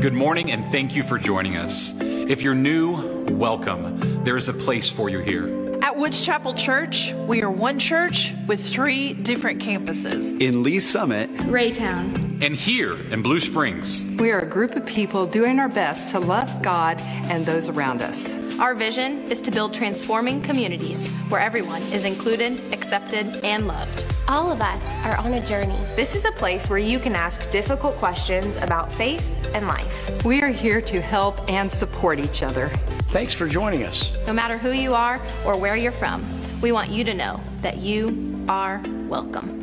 Good morning, and thank you for joining us. If you're new, welcome. There is a place for you here. At Woods Chapel Church, we are one church with three different campuses. In Lee Summit, Raytown, And here in Blue Springs, We are a group of people doing our best to love God and those around us. our vision is to build transforming communities where everyone is included, accepted, and loved. All of us are on a journey. This is a place where you can ask difficult questions about faith and life. We are here to help and support each other. Thanks for joining us. No matter who you are or where you're from, we want you to know that you are welcome.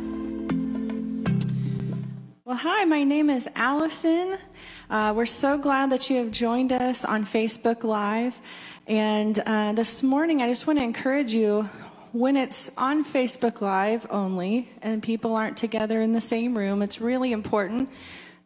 Well, hi, my name is Allison. Uh, we're so glad that you have joined us on Facebook Live. And uh, this morning, I just want to encourage you when it's on Facebook Live only and people aren't together in the same room, it's really important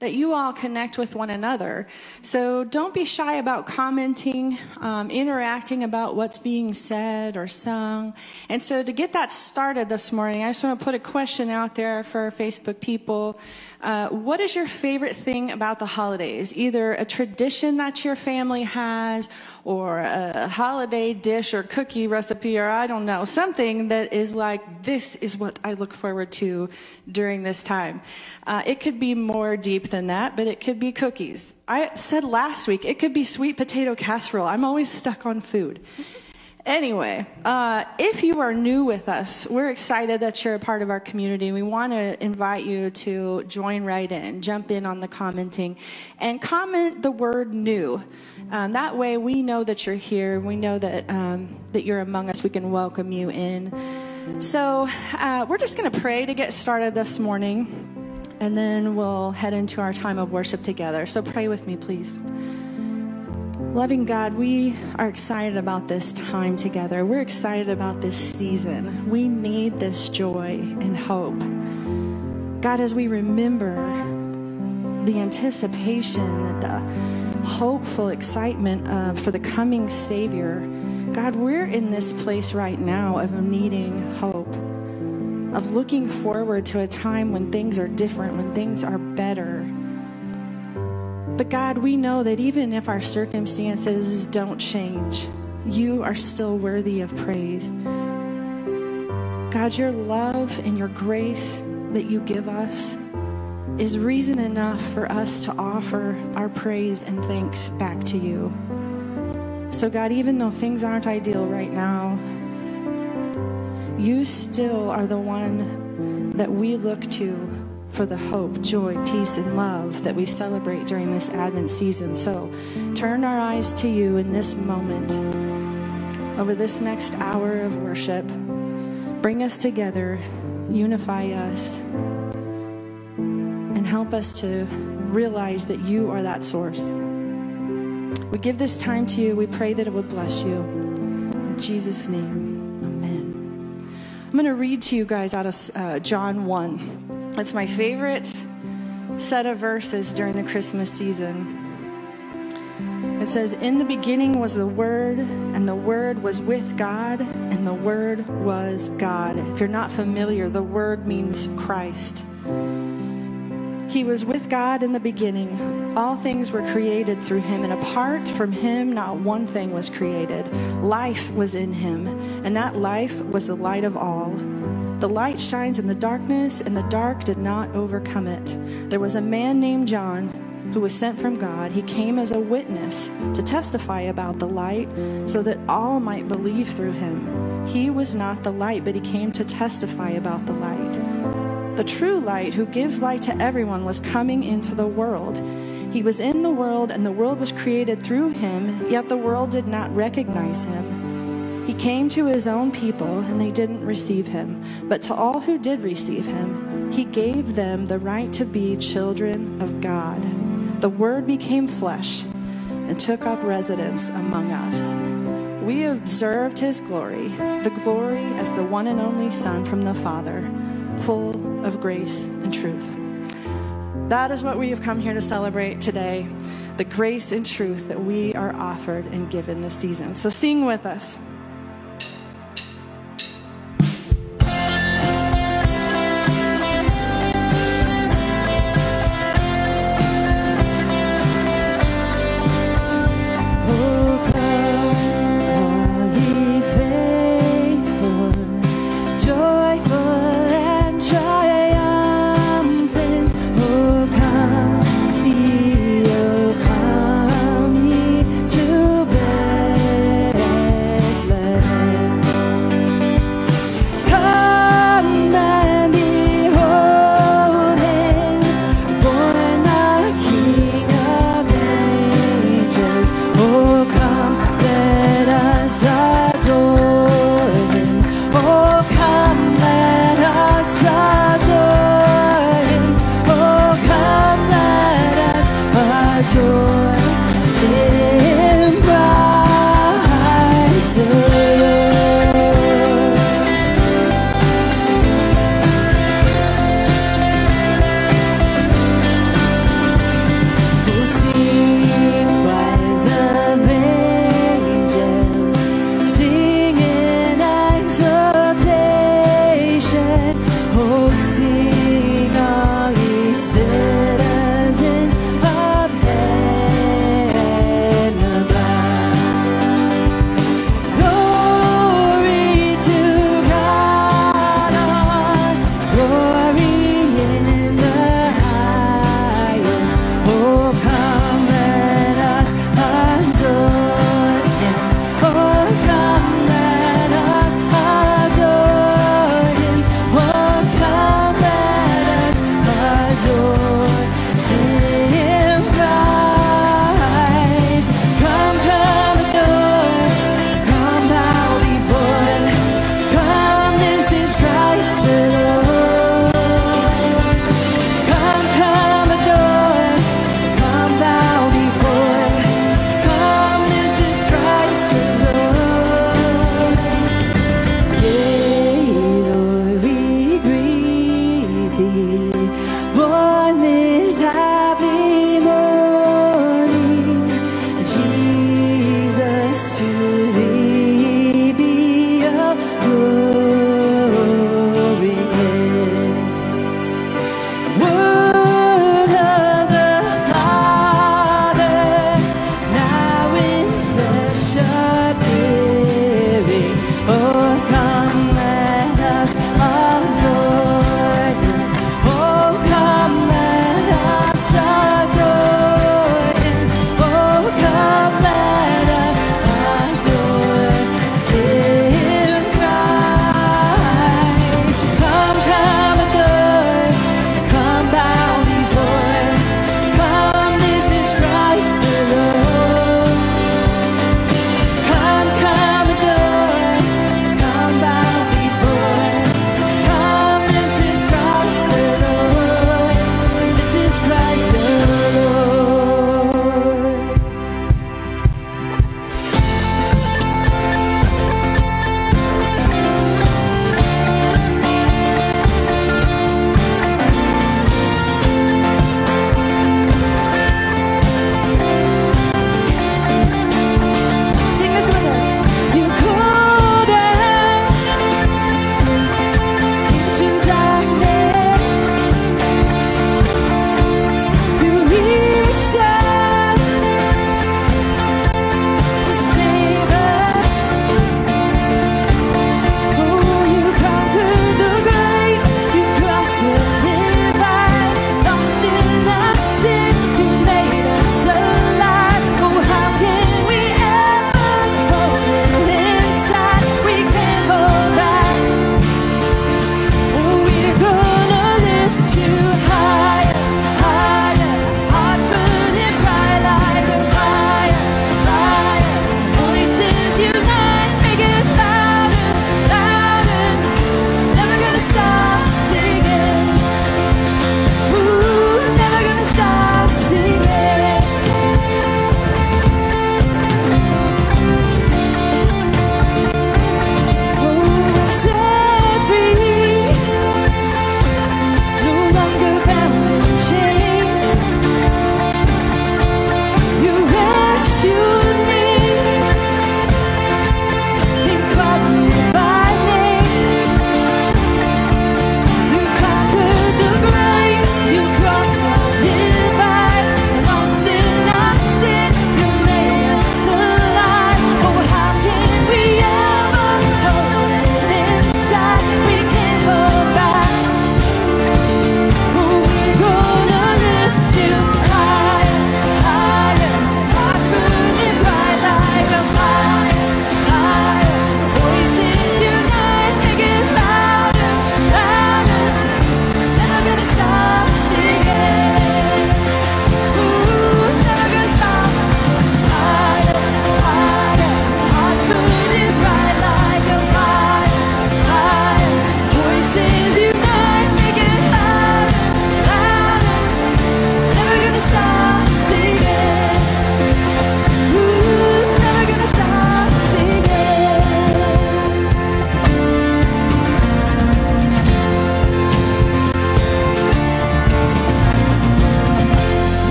that you all connect with one another. So don't be shy about commenting, um, interacting about what's being said or sung. And so to get that started this morning, I just want to put a question out there for Facebook people. Uh, what is your favorite thing about the holidays? Either a tradition that your family has, or a holiday dish or cookie recipe, or I don't know, something that is like, this is what I look forward to during this time. Uh, it could be more deep than that, but it could be cookies. I said last week, it could be sweet potato casserole. I'm always stuck on food. Anyway, uh, if you are new with us, we're excited that you're a part of our community. We want to invite you to join right in, jump in on the commenting, and comment the word new. Um, that way, we know that you're here. We know that um, that you're among us. We can welcome you in. So uh, we're just going to pray to get started this morning, and then we'll head into our time of worship together. So pray with me, please. Loving God, we are excited about this time together. We're excited about this season. We need this joy and hope. God, as we remember the anticipation, the hopeful excitement uh, for the coming Savior, God, we're in this place right now of needing hope, of looking forward to a time when things are different, when things are better. But God, we know that even if our circumstances don't change, you are still worthy of praise. God, your love and your grace that you give us is reason enough for us to offer our praise and thanks back to you. So, God, even though things aren't ideal right now, you still are the one that we look to for the hope, joy, peace, and love that we celebrate during this Advent season. So turn our eyes to you in this moment, over this next hour of worship. Bring us together, unify us, and help us to realize that you are that source. We give this time to you. We pray that it would bless you. In Jesus' name, amen. I'm going to read to you guys out of uh, John 1. It's my favorite set of verses during the Christmas season. It says, In the beginning was the Word, and the Word was with God, and the Word was God. If you're not familiar, the Word means Christ. He was with God in the beginning. All things were created through him, and apart from him, not one thing was created. Life was in him, and that life was the light of all. The light shines in the darkness, and the dark did not overcome it. There was a man named John who was sent from God. He came as a witness to testify about the light so that all might believe through him. He was not the light, but he came to testify about the light. The true light, who gives light to everyone, was coming into the world. He was in the world, and the world was created through him, yet the world did not recognize him. He came to his own people, and they didn't receive him. But to all who did receive him, he gave them the right to be children of God. The Word became flesh and took up residence among us. We observed his glory, the glory as the one and only Son from the Father, full of grace and truth. That is what we have come here to celebrate today the grace and truth that we are offered and given this season. So sing with us.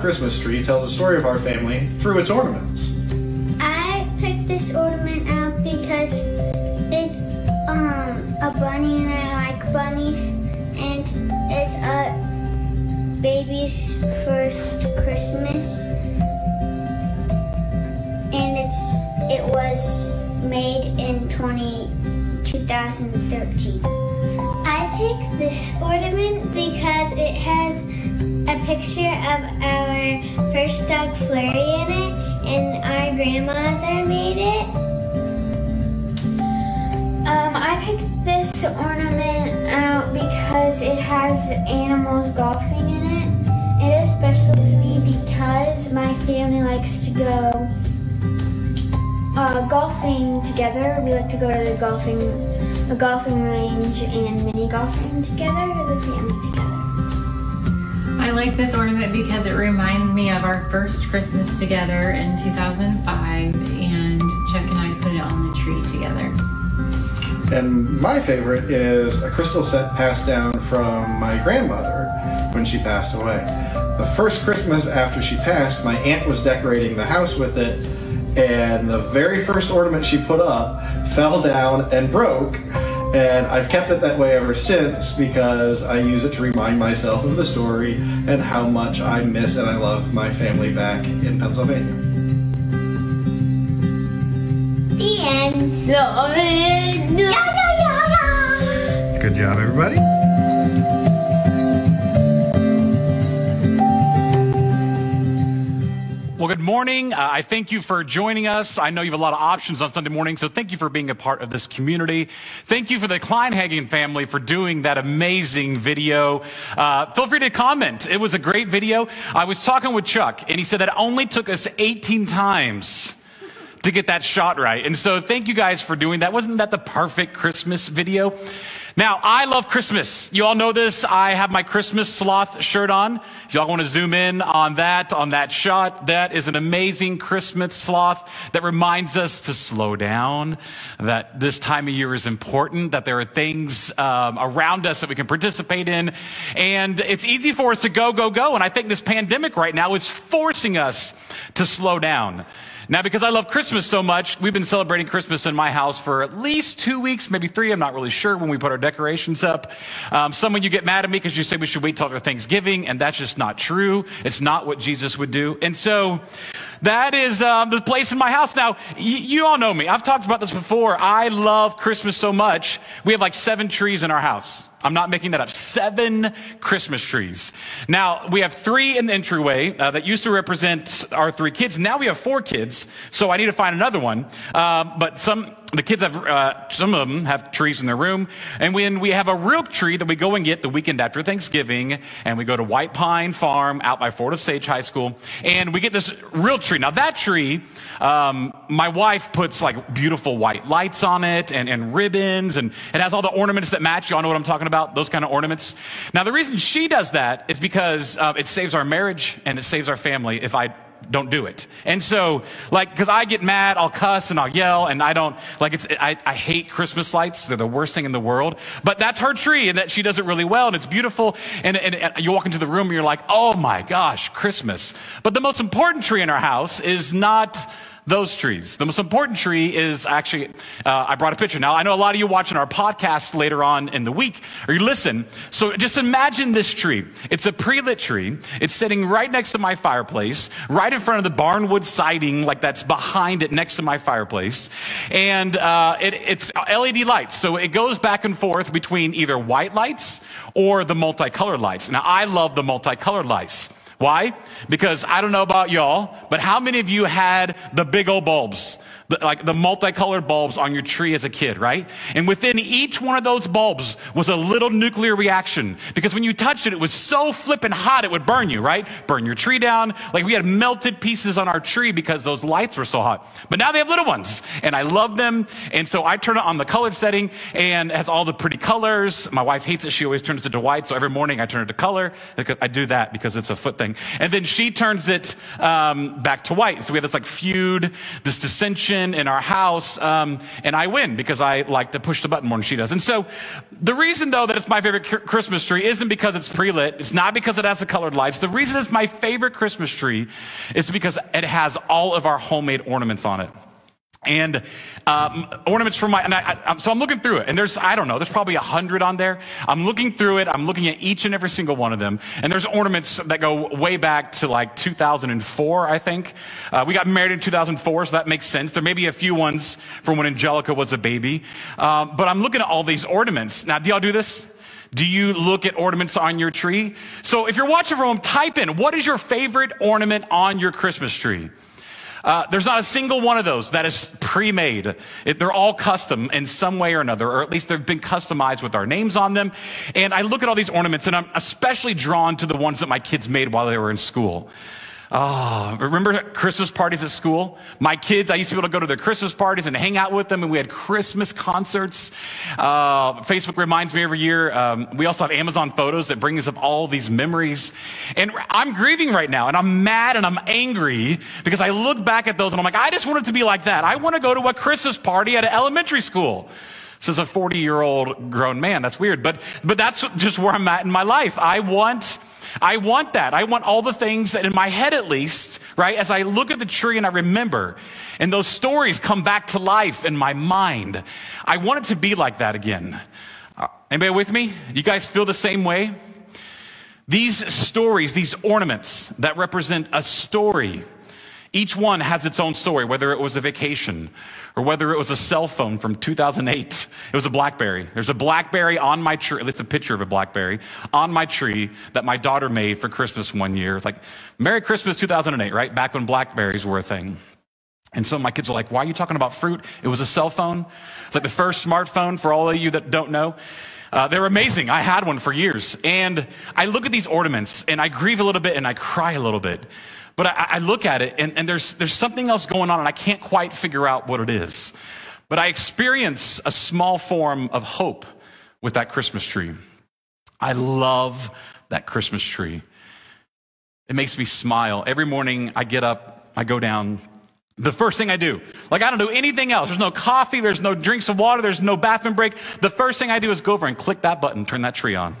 Christmas tree tells the story of our family through its ornaments. I picked this ornament out because it's um, a bunny and I like bunnies, and it's a baby's first Christmas, and it's it was made in 20, 2013. I picked this ornament because it has a picture of our first dog Flurry in it, and our grandmother made it. Um, I picked this ornament out because it has animals golfing in it. It is special to me because my family likes to go uh, golfing together. We like to go to the golfing, a golfing range and mini golfing together as a family. I like this ornament because it reminds me of our first Christmas together in 2005, and Chuck and I put it on the tree together. And my favorite is a crystal set passed down from my grandmother when she passed away. The first Christmas after she passed, my aunt was decorating the house with it, and the very first ornament she put up fell down and broke. And I've kept it that way ever since because I use it to remind myself of the story and how much I miss and I love my family back in Pennsylvania. The end. Good job, everybody. Well, good morning. Uh, I thank you for joining us. I know you have a lot of options on Sunday morning, so thank you for being a part of this community. Thank you for the Kleinhagen family for doing that amazing video. Uh, feel free to comment. It was a great video. I was talking with Chuck, and he said that it only took us 18 times to get that shot right. And so thank you guys for doing that. Wasn't that the perfect Christmas video? Now, I love Christmas. You all know this. I have my Christmas sloth shirt on. If y'all want to zoom in on that, on that shot, that is an amazing Christmas sloth that reminds us to slow down, that this time of year is important, that there are things um, around us that we can participate in. And it's easy for us to go, go, go. And I think this pandemic right now is forcing us to slow down. Now, because I love Christmas so much, we've been celebrating Christmas in my house for at least two weeks, maybe three. I'm not really sure when we put our decorations up. Um, some of you get mad at me because you say we should wait till after Thanksgiving, and that's just not true. It's not what Jesus would do. And so that is um, the place in my house. Now, you all know me. I've talked about this before. I love Christmas so much. We have like seven trees in our house. I'm not making that up. Seven Christmas trees. Now, we have three in the entryway uh, that used to represent our three kids. Now we have four kids, so I need to find another one. Um, but some, the kids have, uh, some of them have trees in their room. And when we have a real tree that we go and get the weekend after Thanksgiving, and we go to White Pine Farm out by Fort Osage High School, and we get this real tree. Now, that tree, um, my wife puts like beautiful white lights on it and, and ribbons, and it has all the ornaments that match. Y'all know what I'm talking about? Those kind of ornaments. Now, the reason she does that is because uh, it saves our marriage and it saves our family if I don't do it. And so, like, because I get mad, I'll cuss and I'll yell, and I don't, like, it's, I, I hate Christmas lights. They're the worst thing in the world. But that's her tree, and that she does it really well, and it's beautiful. And, and, and you walk into the room, and you're like, oh my gosh, Christmas. But the most important tree in our house is not those trees. The most important tree is actually, uh, I brought a picture. Now, I know a lot of you watching our podcast later on in the week, or you listen. So just imagine this tree. It's a pre-lit tree. It's sitting right next to my fireplace, right in front of the barnwood siding, like that's behind it next to my fireplace. And uh, it, it's LED lights. So it goes back and forth between either white lights or the multicolored lights. Now, I love the multicolored lights. Why? Because I don't know about y'all, but how many of you had the big old bulbs? Like the multicolored bulbs on your tree as a kid, right? And within each one of those bulbs was a little nuclear reaction because when you touched it, it was so flippin' hot it would burn you, right? Burn your tree down. Like we had melted pieces on our tree because those lights were so hot. But now they have little ones and I love them. And so I turn it on the color setting and has all the pretty colors. My wife hates it. She always turns it to white. So every morning I turn it to color. I do that because it's a foot thing. And then she turns it um, back to white. So we have this like feud, this dissension kitchen, in our house, um, and I win because I like to push the button more than she does. And so the reason, though, that it's my favorite Christmas tree isn't because it's pre-lit. It's not because it has the colored lights. The reason it's my favorite Christmas tree is because it has all of our homemade ornaments on it and um, ornaments for my and I, I, so i'm looking through it and there's i don't know there's probably a hundred on there. I'm looking through it i'm looking at each and every single one of them. And there's ornaments that go way back to like 2004 i think. Uh, we got married in 2004 so that makes sense. There may be a few ones from when angelica was a baby. Um, but i'm looking at all these ornaments. Now do y'all do this? Do you look at ornaments on your tree? So if you're watching from home type in what is your favorite ornament on your christmas tree uh, there's not a single one of those that is pre-made. They're all custom in some way or another, or at least they've been customized with our names on them. And I look at all these ornaments, and I'm especially drawn to the ones that my kids made while they were in school. Oh, remember Christmas parties at school? My kids, I used to be able to go to their Christmas parties and hang out with them, and we had Christmas concerts. Uh, Facebook reminds me every year. Um, we also have Amazon photos that bring us up all these memories. And I'm grieving right now, and I'm mad and I'm angry because I look back at those and I'm like, I just want it to be like that. I want to go to a Christmas party at an elementary school says a 40 year old grown man. That's weird, but, but that's just where I'm at in my life. I want I want that. I want all the things that in my head at least, right? As I look at the tree and I remember, and those stories come back to life in my mind. I want it to be like that again. Uh, anybody with me? You guys feel the same way? These stories, these ornaments that represent a story, each one has its own story, whether it was a vacation or whether it was a cell phone from 2008. It was a Blackberry. There's a Blackberry on my tree, least a picture of a Blackberry on my tree that my daughter made for Christmas one year. It's like, Merry Christmas 2008, right? Back when Blackberries were a thing. And so my kids are like, why are you talking about fruit? It was a cell phone. It's like the first smartphone for all of you that don't know. Uh, they're amazing. I had one for years. And I look at these ornaments and I grieve a little bit and I cry a little bit but I, I look at it and, and there's, there's something else going on and I can't quite figure out what it is. But I experience a small form of hope with that Christmas tree. I love that Christmas tree. It makes me smile. Every morning I get up, I go down. The first thing I do, like I don't do anything else. There's no coffee, there's no drinks of water, there's no bathroom break. The first thing I do is go over and click that button, turn that tree on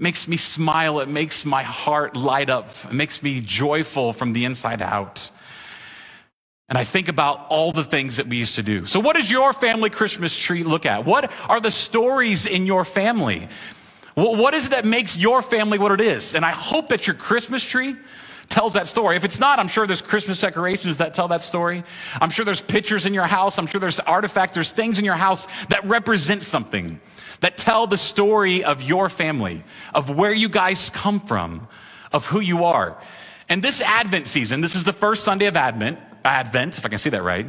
makes me smile. It makes my heart light up. It makes me joyful from the inside out. And I think about all the things that we used to do. So, what does your family Christmas tree look at? What are the stories in your family? What is it that makes your family what it is? And I hope that your Christmas tree tells that story. If it's not, I'm sure there's Christmas decorations that tell that story. I'm sure there's pictures in your house. I'm sure there's artifacts, there's things in your house that represent something that tell the story of your family, of where you guys come from, of who you are. And this Advent season, this is the first Sunday of Advent, Advent, if I can say that right.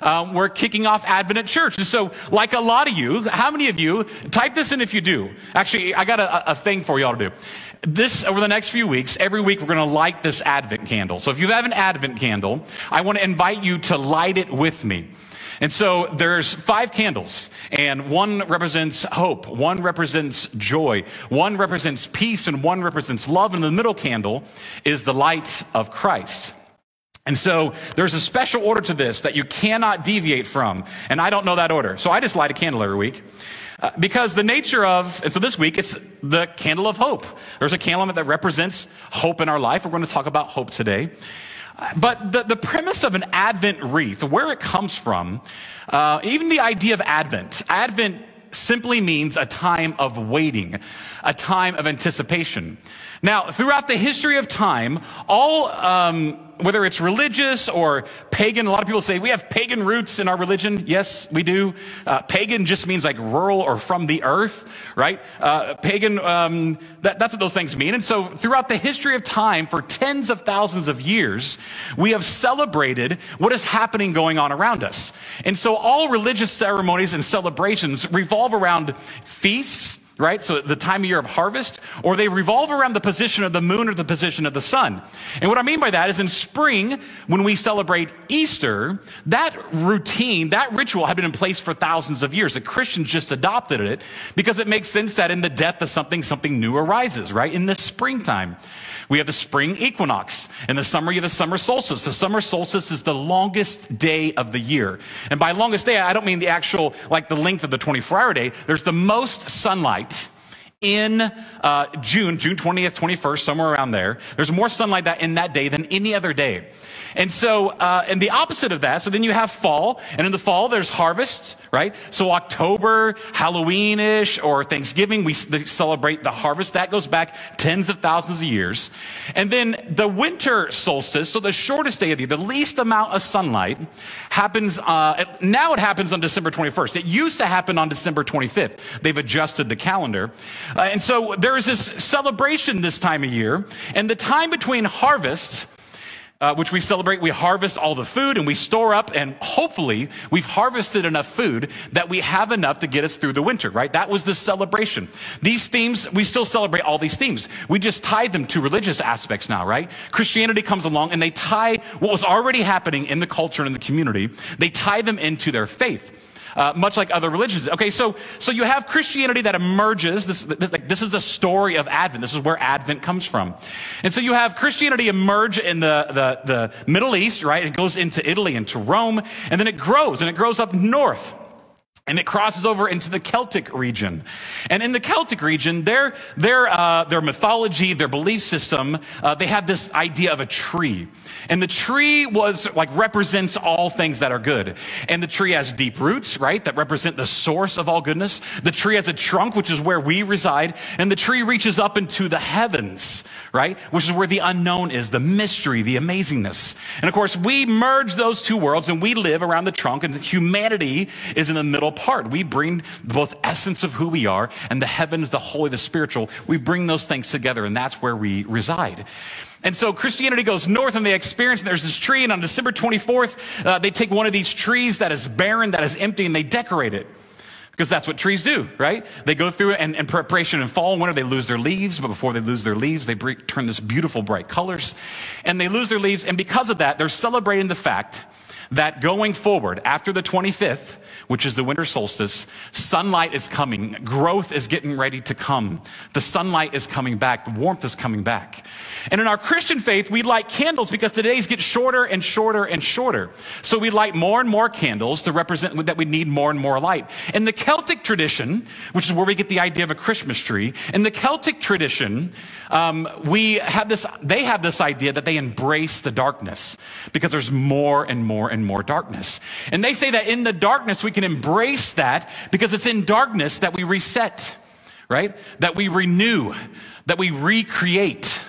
Um, we're kicking off Advent at church. And so, like a lot of you, how many of you, type this in if you do. Actually, I got a, a thing for y'all to do. This, over the next few weeks, every week we're going to light this Advent candle. So if you have an Advent candle, I want to invite you to light it with me. And so there's five candles, and one represents hope, one represents joy, one represents peace, and one represents love. And the middle candle is the light of Christ. And so there's a special order to this that you cannot deviate from. And I don't know that order. So I just light a candle every week. Uh, because the nature of, and so this week it's the candle of hope. There's a candle that represents hope in our life. We're going to talk about hope today. But the, the premise of an Advent wreath, where it comes from, uh, even the idea of Advent, Advent simply means a time of waiting, a time of anticipation. Now, throughout the history of time, all um, whether it's religious or pagan, a lot of people say we have pagan roots in our religion. Yes, we do. Uh, pagan just means like rural or from the earth, right? Uh, pagan, um, that, that's what those things mean. And so throughout the history of time, for tens of thousands of years, we have celebrated what is happening going on around us. And so all religious ceremonies and celebrations revolve around feasts, right? So the time of year of harvest, or they revolve around the position of the moon or the position of the sun. And what I mean by that is in spring, when we celebrate Easter, that routine, that ritual had been in place for thousands of years. The Christians just adopted it because it makes sense that in the death of something, something new arises, right? In the springtime. We have the spring equinox. In the summer, you have the summer solstice. The summer solstice is the longest day of the year. And by longest day, I don't mean the actual, like the length of the 24 hour day. There's the most sunlight in uh, June, June 20th, 21st, somewhere around there. There's more sunlight that in that day than any other day. And so, uh, and the opposite of that, so then you have fall, and in the fall there's harvest, right? So October, Halloween-ish, or Thanksgiving, we celebrate the harvest. That goes back tens of thousands of years. And then the winter solstice, so the shortest day of the year, the least amount of sunlight, happens, uh, now it happens on December 21st. It used to happen on December 25th. They've adjusted the calendar. Uh, and so there is this celebration this time of year, and the time between harvests uh, which we celebrate, we harvest all the food and we store up, and hopefully we've harvested enough food that we have enough to get us through the winter, right? That was the celebration. These themes, we still celebrate all these themes. We just tie them to religious aspects now, right? Christianity comes along and they tie what was already happening in the culture and in the community, they tie them into their faith uh, much like other religions. Okay, so, so you have Christianity that emerges. This, this, like, this is a story of Advent. This is where Advent comes from. And so you have Christianity emerge in the, the, the Middle East, right? It goes into Italy and to Rome, and then it grows, and it grows up north. And it crosses over into the Celtic region. And in the Celtic region, their, their, uh, their mythology, their belief system, uh, they had this idea of a tree. And the tree was like represents all things that are good. And the tree has deep roots, right? That represent the source of all goodness. The tree has a trunk, which is where we reside. And the tree reaches up into the heavens, right? Which is where the unknown is, the mystery, the amazingness. And of course, we merge those two worlds and we live around the trunk and humanity is in the middle part. We bring both essence of who we are and the heavens, the holy, the spiritual. We bring those things together and that's where we reside. And so Christianity goes north and they experience, and there's this tree, and on December 24th, uh, they take one of these trees that is barren, that is empty, and they decorate it. Because that's what trees do, right? They go through it, and in preparation in fall and winter, they lose their leaves, but before they lose their leaves, they turn this beautiful bright colors. And they lose their leaves, and because of that, they're celebrating the fact that going forward, after the 25th, which is the winter solstice, sunlight is coming. Growth is getting ready to come. The sunlight is coming back. The warmth is coming back. And in our Christian faith, we light candles because the days get shorter and shorter and shorter. So we light more and more candles to represent that we need more and more light. In the Celtic tradition, which is where we get the idea of a Christmas tree, in the Celtic tradition, um, we have this, they have this idea that they embrace the darkness because there's more and more and more darkness. And they say that in the darkness, we can embrace that because it's in darkness that we reset, right? That we renew, that we recreate.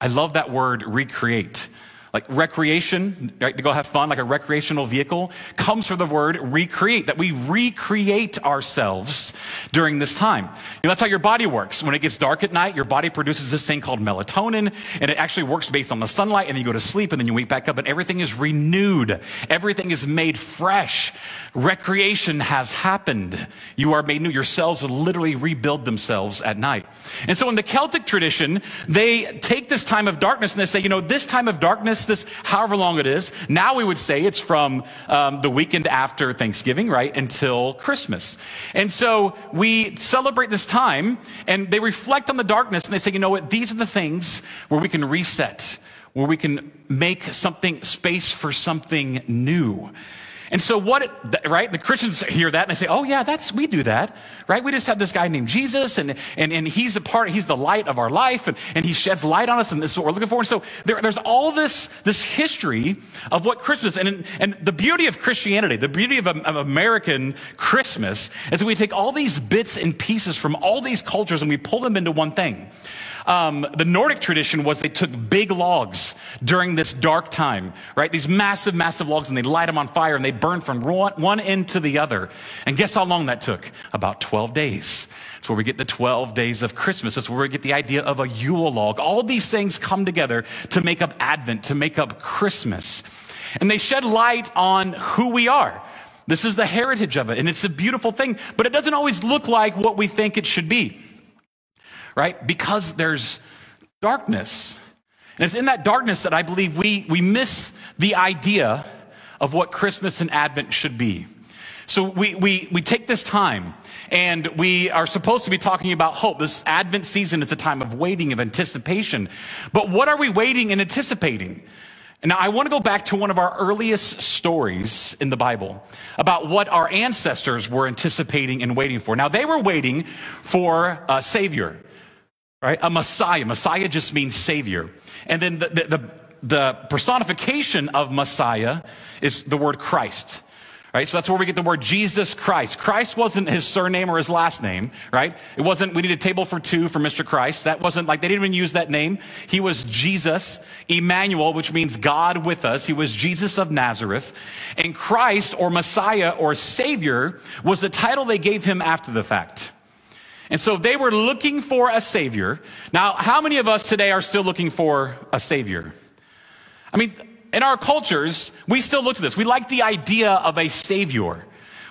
I love that word, recreate. Like recreation, right, to go have fun, like a recreational vehicle, comes from the word recreate, that we recreate ourselves during this time. You know, that's how your body works. When it gets dark at night, your body produces this thing called melatonin, and it actually works based on the sunlight, and then you go to sleep, and then you wake back up, and everything is renewed. Everything is made fresh. Recreation has happened. You are made new. Your cells literally rebuild themselves at night. And so in the Celtic tradition, they take this time of darkness and they say, you know, this time of darkness this however long it is. Now we would say it's from um, the weekend after Thanksgiving, right, until Christmas. And so we celebrate this time and they reflect on the darkness and they say, you know what, these are the things where we can reset, where we can make something, space for something new. And so what, it, right? The Christians hear that and they say, oh yeah, that's, we do that, right? We just have this guy named Jesus and, and, and he's the part, he's the light of our life and, and he sheds light on us and this is what we're looking for. And so there, there's all this, this history of what Christmas, and, and the beauty of Christianity, the beauty of, of American Christmas is we take all these bits and pieces from all these cultures and we pull them into one thing. Um, the Nordic tradition was they took big logs during this dark time, right? These massive, massive logs, and they light them on fire and they burn from one end to the other. And guess how long that took? About 12 days. That's where we get the 12 days of Christmas. That's where we get the idea of a Yule log. All these things come together to make up Advent, to make up Christmas. And they shed light on who we are. This is the heritage of it, and it's a beautiful thing, but it doesn't always look like what we think it should be right? Because there's darkness. And it's in that darkness that I believe we, we miss the idea of what Christmas and Advent should be. So we, we, we take this time and we are supposed to be talking about hope. This Advent season is a time of waiting, of anticipation. But what are we waiting and anticipating? Now I want to go back to one of our earliest stories in the Bible about what our ancestors were anticipating and waiting for. Now they were waiting for a savior, right? A Messiah. Messiah just means savior. And then the, the, the, the personification of Messiah is the word Christ. Right? So that's where we get the word Jesus Christ. Christ wasn't his surname or his last name, right? It wasn't, we need a table for two for Mr. Christ. That wasn't like, they didn't even use that name. He was Jesus, Emmanuel, which means God with us. He was Jesus of Nazareth. And Christ or Messiah or Savior was the title they gave him after the fact. And so they were looking for a Savior. Now, how many of us today are still looking for a Savior? I mean, in our cultures, we still look to this. We like the idea of a savior.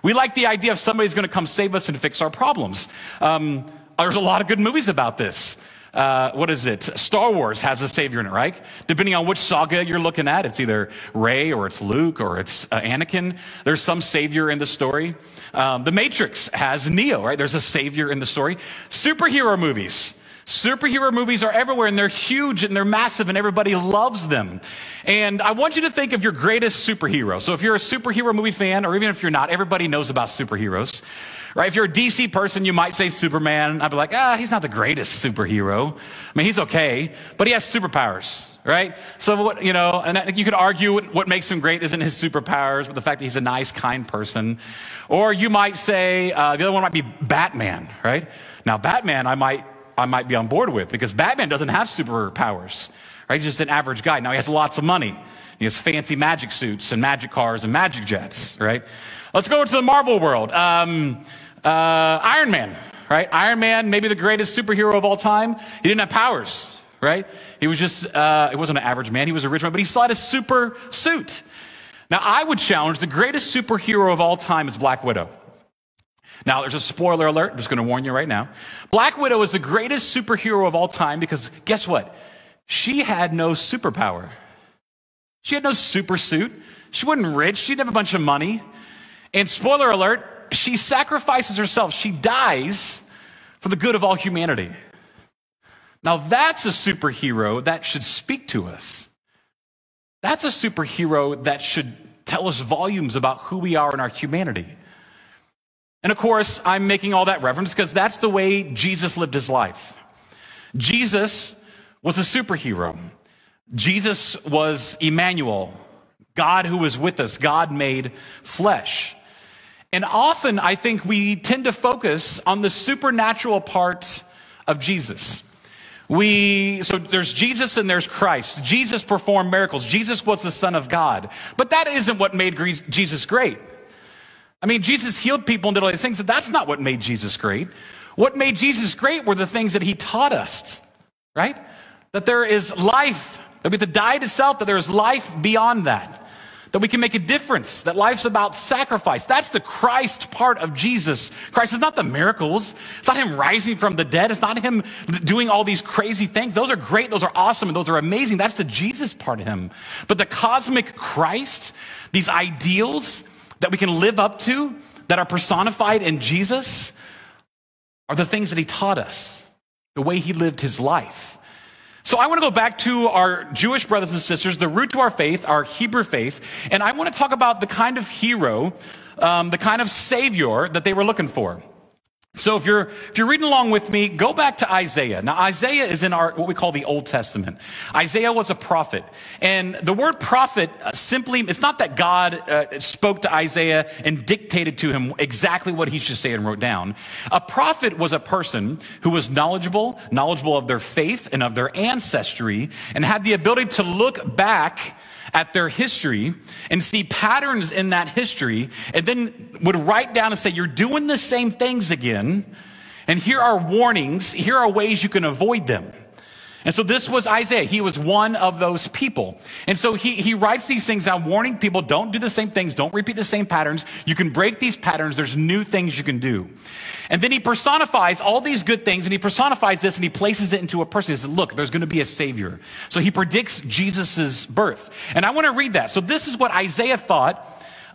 We like the idea of somebody's going to come save us and fix our problems. Um, there's a lot of good movies about this. Uh, what is it? Star Wars has a savior in it, right? Depending on which saga you're looking at, it's either Rey or it's Luke or it's uh, Anakin. There's some savior in the story. Um, the Matrix has Neo, right? There's a savior in the story. Superhero movies. Superhero movies are everywhere and they're huge and they're massive and everybody loves them. And I want you to think of your greatest superhero. So if you're a superhero movie fan, or even if you're not, everybody knows about superheroes. Right? If you're a DC person, you might say Superman. I'd be like, ah, he's not the greatest superhero. I mean, he's okay, but he has superpowers right? So what, you know, and you could argue what makes him great isn't his superpowers, but the fact that he's a nice, kind person. Or you might say, uh, the other one might be Batman, right? Now, Batman, I might I might be on board with because Batman doesn't have superpowers, right? He's just an average guy. Now he has lots of money. He has fancy magic suits and magic cars and magic jets, right? Let's go to the Marvel world. Um, uh, Iron Man, right? Iron Man, maybe the greatest superhero of all time. He didn't have powers, right? He was just, uh, he wasn't an average man. He was a rich man, but he still had a super suit. Now, I would challenge the greatest superhero of all time is Black Widow. Now, there's a spoiler alert. I'm just going to warn you right now. Black Widow is the greatest superhero of all time because guess what? She had no superpower. She had no super suit. She wasn't rich. She didn't have a bunch of money. And spoiler alert, she sacrifices herself. She dies for the good of all humanity. Now, that's a superhero that should speak to us. That's a superhero that should tell us volumes about who we are in our humanity. And of course, I'm making all that reference because that's the way Jesus lived his life. Jesus was a superhero. Jesus was Emmanuel, God who was with us, God made flesh. And often I think we tend to focus on the supernatural parts of Jesus. We, so there's Jesus and there's Christ. Jesus performed miracles. Jesus was the Son of God. But that isn't what made Jesus great. I mean, Jesus healed people and did all these things, but that's not what made Jesus great. What made Jesus great were the things that he taught us, right? That there is life, that we have to die to self, that there is life beyond that, that we can make a difference, that life's about sacrifice. That's the Christ part of Jesus. Christ is not the miracles. It's not him rising from the dead. It's not him doing all these crazy things. Those are great. Those are awesome. And those are amazing. That's the Jesus part of him. But the cosmic Christ, these ideals, that we can live up to that are personified in Jesus are the things that he taught us, the way he lived his life. So I want to go back to our Jewish brothers and sisters, the root to our faith, our Hebrew faith, and I want to talk about the kind of hero, um, the kind of savior that they were looking for. So if you're if you're reading along with me, go back to Isaiah. Now Isaiah is in our what we call the Old Testament. Isaiah was a prophet, and the word prophet uh, simply it's not that God uh, spoke to Isaiah and dictated to him exactly what he should say and wrote down. A prophet was a person who was knowledgeable, knowledgeable of their faith and of their ancestry, and had the ability to look back at their history and see patterns in that history and then would write down and say, You're doing the same things again. And here are warnings. Here are ways you can avoid them. And so this was Isaiah. He was one of those people. And so he, he writes these things down, warning people don't do the same things, don't repeat the same patterns. You can break these patterns, there's new things you can do. And then he personifies all these good things, and he personifies this and he places it into a person. He says, Look, there's going to be a Savior. So he predicts Jesus' birth. And I want to read that. So this is what Isaiah thought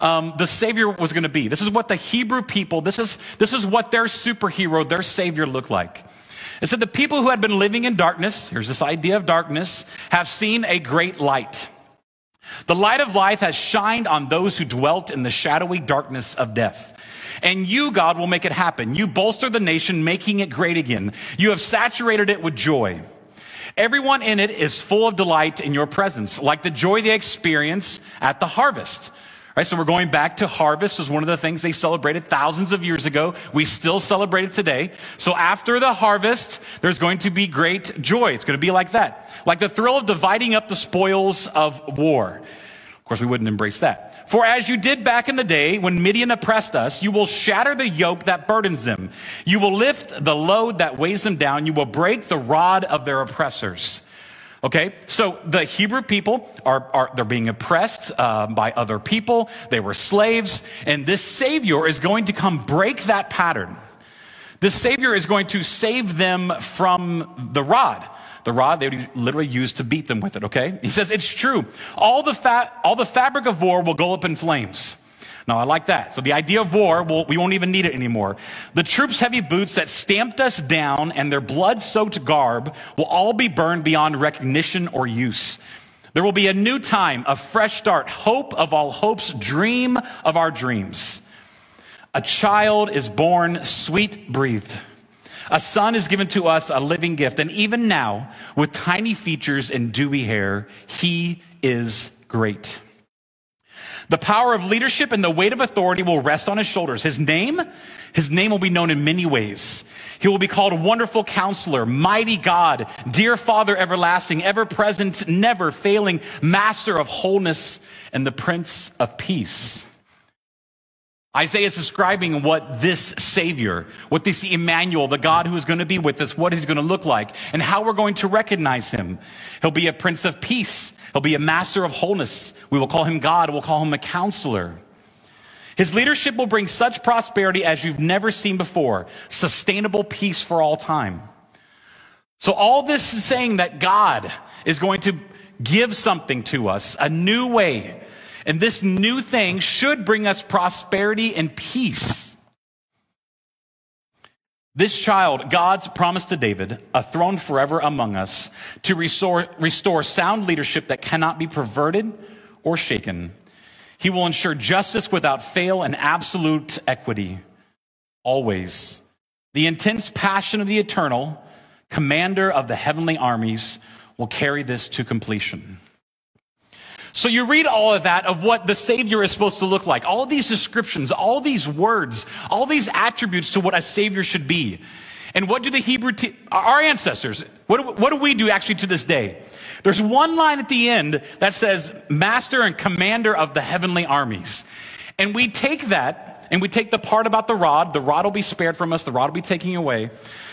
um, the Savior was going to be. This is what the Hebrew people, this is, this is what their superhero, their Savior looked like. It said the people who had been living in darkness, here's this idea of darkness, have seen a great light. The light of life has shined on those who dwelt in the shadowy darkness of death. And you, God, will make it happen. You bolster the nation, making it great again. You have saturated it with joy. Everyone in it is full of delight in your presence, like the joy they experience at the harvest. Right, so we're going back to harvest is one of the things they celebrated thousands of years ago. We still celebrate it today. So after the harvest, there's going to be great joy. It's going to be like that. Like the thrill of dividing up the spoils of war. Of course, we wouldn't embrace that. For as you did back in the day when Midian oppressed us, you will shatter the yoke that burdens them. You will lift the load that weighs them down. You will break the rod of their oppressors. Okay, so the Hebrew people are, are they're being oppressed uh, by other people. They were slaves, and this Savior is going to come break that pattern. This Savior is going to save them from the rod. The rod they literally use to beat them with it. Okay, he says it's true. All the fa- all the fabric of war will go up in flames. Now, I like that. So the idea of war, well, we won't even need it anymore. The troops' heavy boots that stamped us down and their blood soaked garb will all be burned beyond recognition or use. There will be a new time, a fresh start, hope of all hopes, dream of our dreams. A child is born sweet breathed. A son is given to us, a living gift. And even now, with tiny features and dewy hair, he is great. The power of leadership and the weight of authority will rest on his shoulders. His name, his name will be known in many ways. He will be called Wonderful Counselor, Mighty God, Dear Father Everlasting, Ever Present, Never Failing, Master of Wholeness, and the Prince of Peace. Isaiah is describing what this Savior, what this Emmanuel, the God who is going to be with us, what he's going to look like, and how we're going to recognize him. He'll be a Prince of Peace. He'll be a master of wholeness. We will call him God. We'll call him a counselor. His leadership will bring such prosperity as you've never seen before, sustainable peace for all time. So, all this is saying that God is going to give something to us, a new way. And this new thing should bring us prosperity and peace. This child, God's promise to David, a throne forever among us, to restore, restore sound leadership that cannot be perverted or shaken. He will ensure justice without fail and absolute equity, always. The intense passion of the eternal, commander of the heavenly armies, will carry this to completion. So you read all of that of what the Savior is supposed to look like. All these descriptions, all these words, all these attributes to what a Savior should be. And what do the Hebrew, te- our ancestors, what do, what do we do actually to this day? There's one line at the end that says, Master and Commander of the heavenly armies. And we take that and we take the part about the rod, the rod will be spared from us, the rod will be taken away,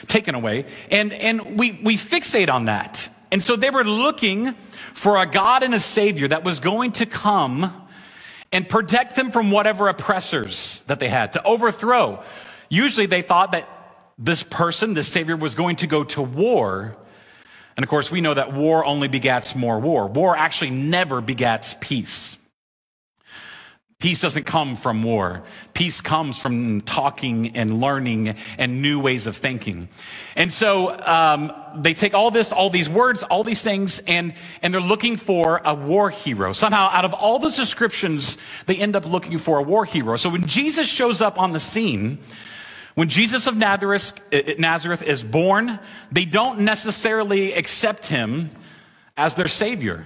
taken away, and, and we, we fixate on that. And so they were looking for a God and a Savior that was going to come and protect them from whatever oppressors that they had, to overthrow. Usually they thought that this person, this Savior, was going to go to war. And of course, we know that war only begats more war. War actually never begats peace. Peace doesn't come from war. Peace comes from talking and learning and new ways of thinking. And so um, they take all this, all these words, all these things, and and they're looking for a war hero. Somehow, out of all the descriptions, they end up looking for a war hero. So when Jesus shows up on the scene, when Jesus of Nazareth, Nazareth is born, they don't necessarily accept him as their savior.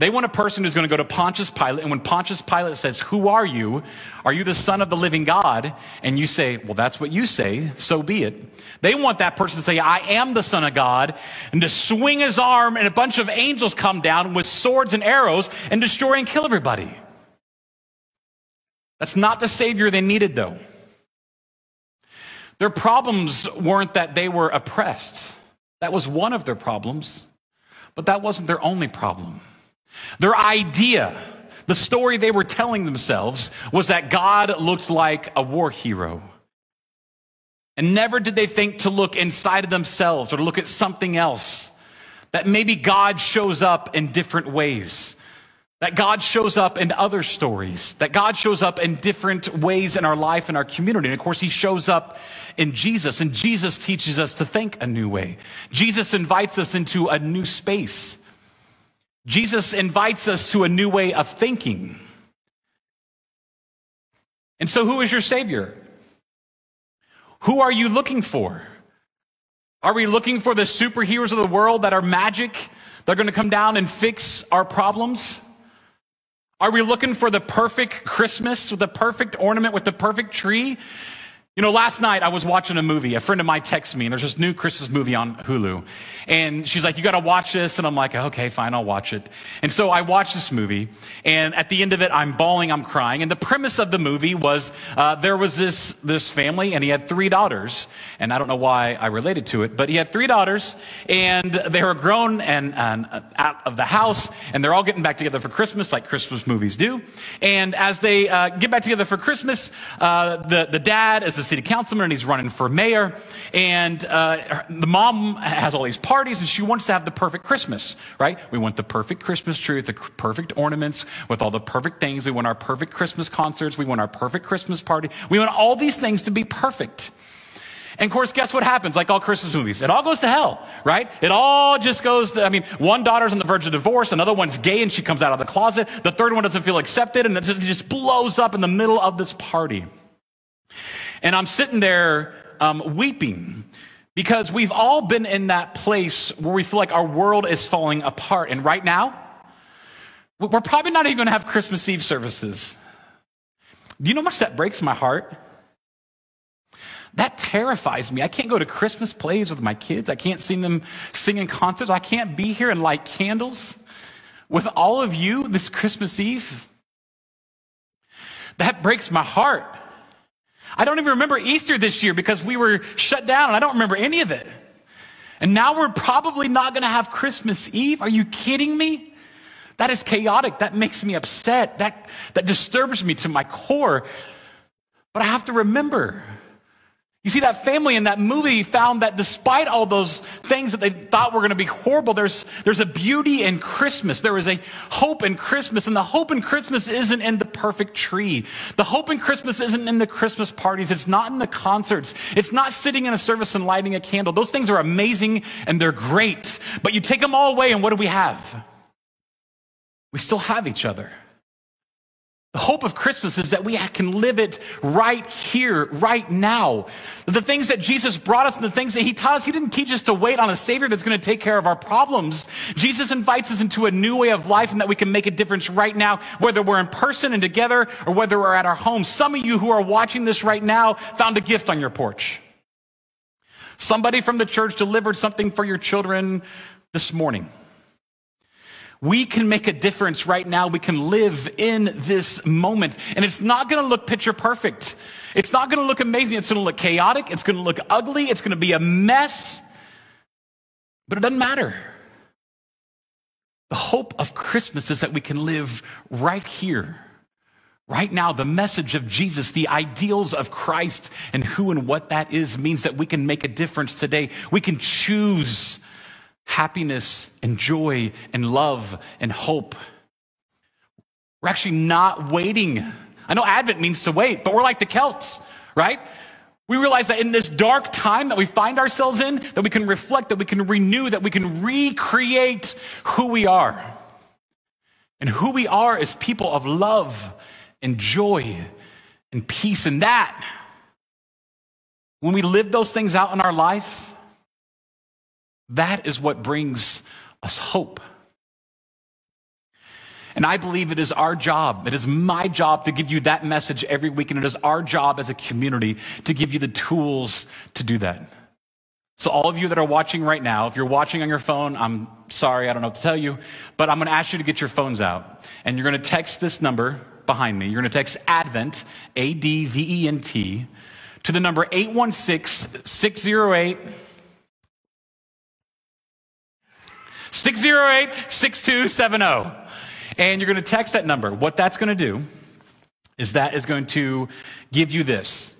They want a person who's going to go to Pontius Pilate, and when Pontius Pilate says, Who are you? Are you the Son of the living God? And you say, Well, that's what you say, so be it. They want that person to say, I am the Son of God, and to swing his arm, and a bunch of angels come down with swords and arrows and destroy and kill everybody. That's not the Savior they needed, though. Their problems weren't that they were oppressed. That was one of their problems, but that wasn't their only problem. Their idea, the story they were telling themselves, was that God looked like a war hero. And never did they think to look inside of themselves or to look at something else. That maybe God shows up in different ways. That God shows up in other stories, that God shows up in different ways in our life and our community. And of course, He shows up in Jesus, and Jesus teaches us to think a new way. Jesus invites us into a new space. Jesus invites us to a new way of thinking. And so, who is your Savior? Who are you looking for? Are we looking for the superheroes of the world that are magic? They're going to come down and fix our problems? Are we looking for the perfect Christmas with the perfect ornament with the perfect tree? You know, last night I was watching a movie. A friend of mine texted me, and there's this new Christmas movie on Hulu. And she's like, You got to watch this. And I'm like, Okay, fine, I'll watch it. And so I watched this movie. And at the end of it, I'm bawling, I'm crying. And the premise of the movie was uh, there was this, this family, and he had three daughters. And I don't know why I related to it, but he had three daughters, and they were grown and, and uh, out of the house, and they're all getting back together for Christmas, like Christmas movies do. And as they uh, get back together for Christmas, uh, the, the dad is the city councilman and he's running for mayor. And uh, the mom has all these parties and she wants to have the perfect Christmas, right? We want the perfect Christmas tree with the perfect ornaments, with all the perfect things. We want our perfect Christmas concerts. We want our perfect Christmas party. We want all these things to be perfect. And of course, guess what happens? Like all Christmas movies, it all goes to hell, right? It all just goes to, I mean, one daughter's on the verge of divorce, another one's gay and she comes out of the closet, the third one doesn't feel accepted, and it just, it just blows up in the middle of this party. And I'm sitting there um, weeping because we've all been in that place where we feel like our world is falling apart. And right now, we're probably not even going to have Christmas Eve services. Do you know how much that breaks my heart? That terrifies me. I can't go to Christmas plays with my kids. I can't see them singing concerts. I can't be here and light candles with all of you this Christmas Eve. That breaks my heart. I don't even remember Easter this year because we were shut down and I don't remember any of it. And now we're probably not going to have Christmas Eve. Are you kidding me? That is chaotic. That makes me upset. That, that disturbs me to my core. But I have to remember you see, that family in that movie found that despite all those things that they thought were going to be horrible, there's, there's a beauty in Christmas. There is a hope in Christmas. And the hope in Christmas isn't in the perfect tree. The hope in Christmas isn't in the Christmas parties. It's not in the concerts. It's not sitting in a service and lighting a candle. Those things are amazing and they're great. But you take them all away, and what do we have? We still have each other. The hope of Christmas is that we can live it right here, right now. The things that Jesus brought us and the things that he taught us, he didn't teach us to wait on a savior that's going to take care of our problems. Jesus invites us into a new way of life and that we can make a difference right now, whether we're in person and together or whether we're at our home. Some of you who are watching this right now found a gift on your porch. Somebody from the church delivered something for your children this morning. We can make a difference right now. We can live in this moment. And it's not going to look picture perfect. It's not going to look amazing. It's going to look chaotic. It's going to look ugly. It's going to be a mess. But it doesn't matter. The hope of Christmas is that we can live right here, right now. The message of Jesus, the ideals of Christ, and who and what that is means that we can make a difference today. We can choose happiness and joy and love and hope. We're actually not waiting. I know Advent means to wait, but we're like the Celts, right? We realize that in this dark time that we find ourselves in, that we can reflect, that we can renew, that we can recreate who we are. And who we are is people of love and joy and peace. And that, when we live those things out in our life, that is what brings us hope. And I believe it is our job, it is my job to give you that message every week, and it is our job as a community to give you the tools to do that. So, all of you that are watching right now, if you're watching on your phone, I'm sorry, I don't know what to tell you, but I'm going to ask you to get your phones out. And you're going to text this number behind me. You're going to text Advent, A D V E N T, to the number 816 608 608 6270. And you're going to text that number. What that's going to do is that is going to give you this.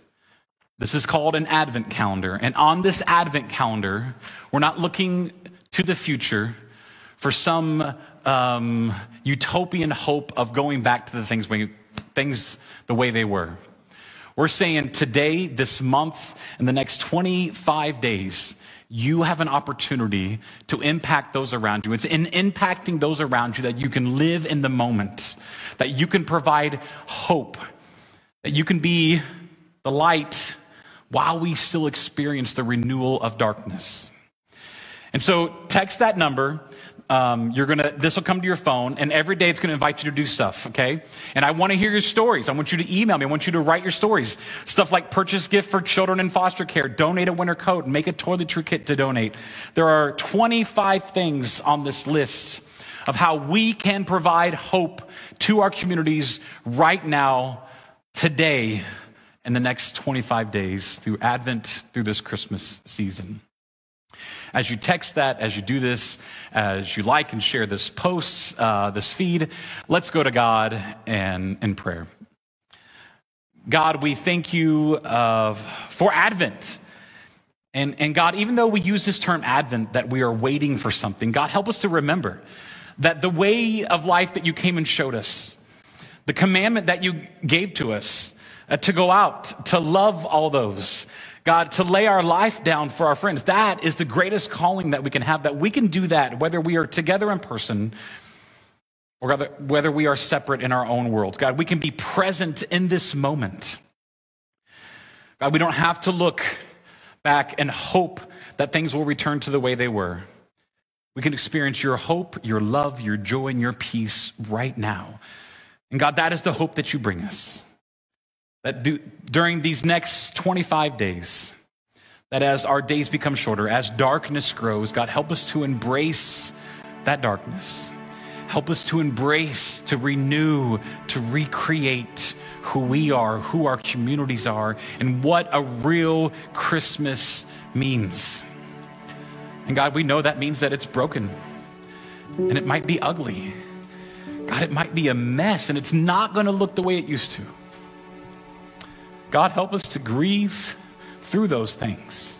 This is called an advent calendar. And on this advent calendar, we're not looking to the future for some um, utopian hope of going back to the things, we, things the way they were. We're saying today, this month, in the next 25 days, you have an opportunity to impact those around you. It's in impacting those around you that you can live in the moment, that you can provide hope, that you can be the light while we still experience the renewal of darkness. And so text that number um, you're gonna, this will come to your phone, and every day it's gonna invite you to do stuff, okay? And I wanna hear your stories. I want you to email me. I want you to write your stories. Stuff like purchase gift for children in foster care, donate a winter coat, make a toiletry kit to donate. There are 25 things on this list of how we can provide hope to our communities right now, today, in the next 25 days through Advent, through this Christmas season. As you text that, as you do this, as you like and share this post, uh, this feed, let's go to God and in prayer. God, we thank you uh, for Advent. And, and God, even though we use this term Advent, that we are waiting for something, God, help us to remember that the way of life that you came and showed us, the commandment that you gave to us uh, to go out, to love all those, God, to lay our life down for our friends. That is the greatest calling that we can have, that we can do that whether we are together in person or whether we are separate in our own worlds. God, we can be present in this moment. God, we don't have to look back and hope that things will return to the way they were. We can experience your hope, your love, your joy, and your peace right now. And God, that is the hope that you bring us. That do, during these next 25 days, that as our days become shorter, as darkness grows, God, help us to embrace that darkness. Help us to embrace, to renew, to recreate who we are, who our communities are, and what a real Christmas means. And God, we know that means that it's broken and it might be ugly. God, it might be a mess and it's not going to look the way it used to. God, help us to grieve through those things.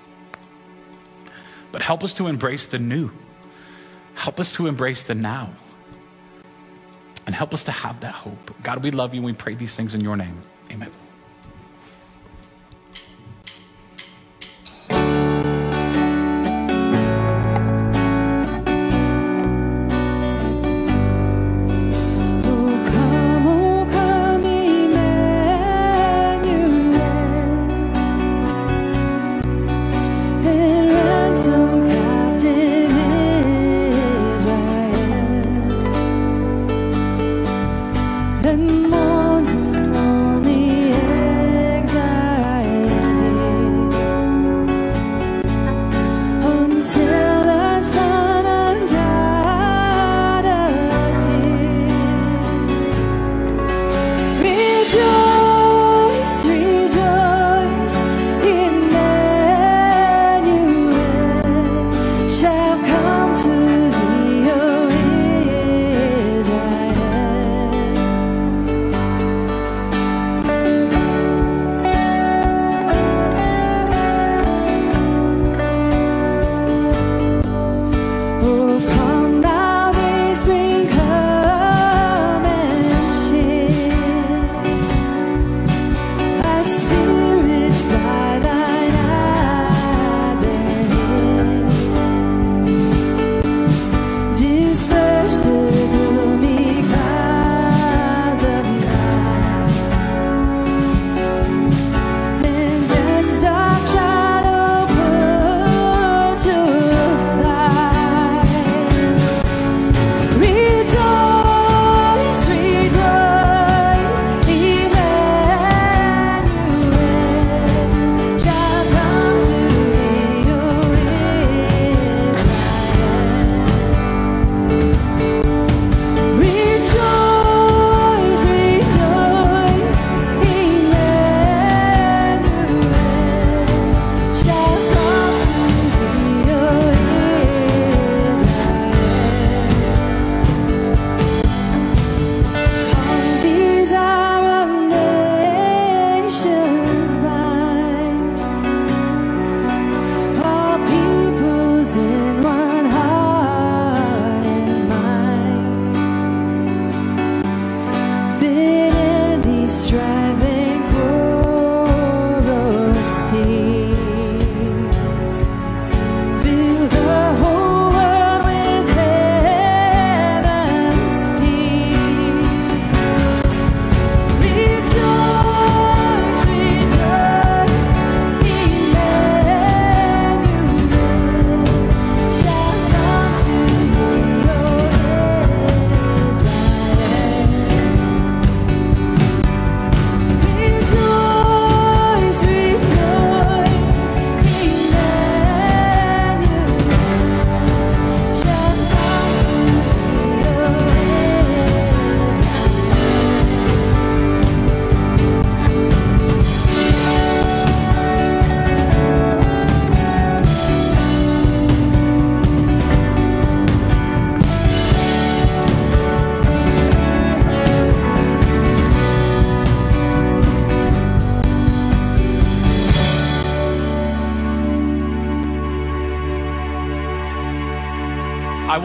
But help us to embrace the new. Help us to embrace the now. And help us to have that hope. God, we love you and we pray these things in your name. Amen.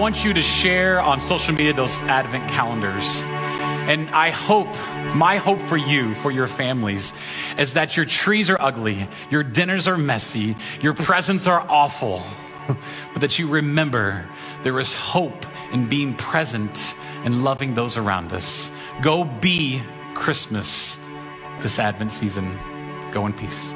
Want you to share on social media those Advent calendars. And I hope, my hope for you, for your families, is that your trees are ugly, your dinners are messy, your presents are awful, but that you remember there is hope in being present and loving those around us. Go be Christmas this Advent season. Go in peace.